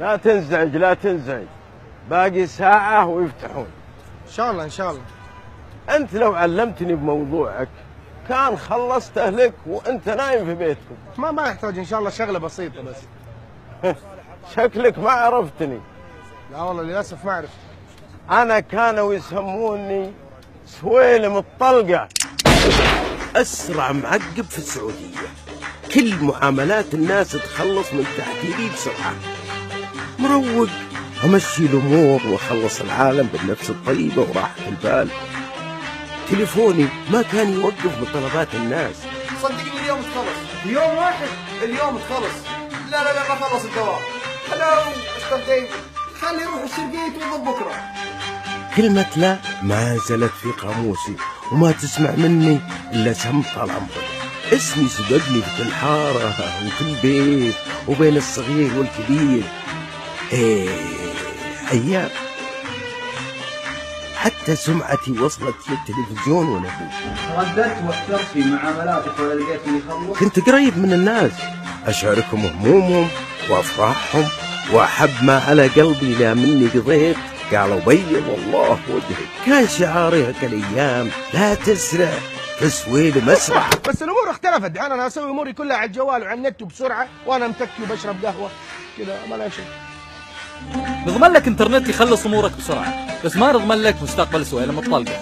لا تنزعج لا تنزعج. باقي ساعة ويفتحون. إن شاء الله إن شاء الله. أنت لو علمتني بموضوعك كان خلصته لك وأنت نايم في بيتكم. ما ما يحتاج إن شاء الله شغلة بسيطة بس. شكلك ما عرفتني. لا والله للأسف ما اعرف أنا كانوا يسموني سويلم الطلقة أسرع معقب في السعودية. كل معاملات الناس تخلص من تحت يدي بسرعة. مروق. أمشي الأمور وأخلص العالم بالنفس الطيبة وراحة البال. تليفوني ما كان يوقف بطلبات الناس. صدقني اليوم تخلص. يوم واحد. اليوم تخلص. لا لا لا ما خلص الدوام هلو أستاذ ديفيد خلي يروح الشرقية يتوظف بكرة. كلمة لا ما زالت في قاموسي وما تسمع مني إلا سم طال عمرك اسمي سبقني في كل حارة وكل بيت وبين الصغير والكبير. أيام حتى سمعتي وصلت للتلفزيون وأنا فوق رددت واحترت في معاملاتك ولا لقيت اللي يخلص. كنت قريب من الناس. أشاركهم همومهم وأفراحهم وأحب ما على قلبي لا مني قضيت قالوا بيض الله وجهك. كان شعاري هيك الأيام لا تسرع. تسويل مسرح. بس الأمور اختلفت. الحين أنا أسوي أموري كلها على الجوال وعلى النت وبسرعه وأنا متكي وبشرب قهوة. كذا ما لا شيء. نضمن لك انترنت يخلص امورك بسرعة بس ما نضمن لك مستقبل سويلم الطلقة.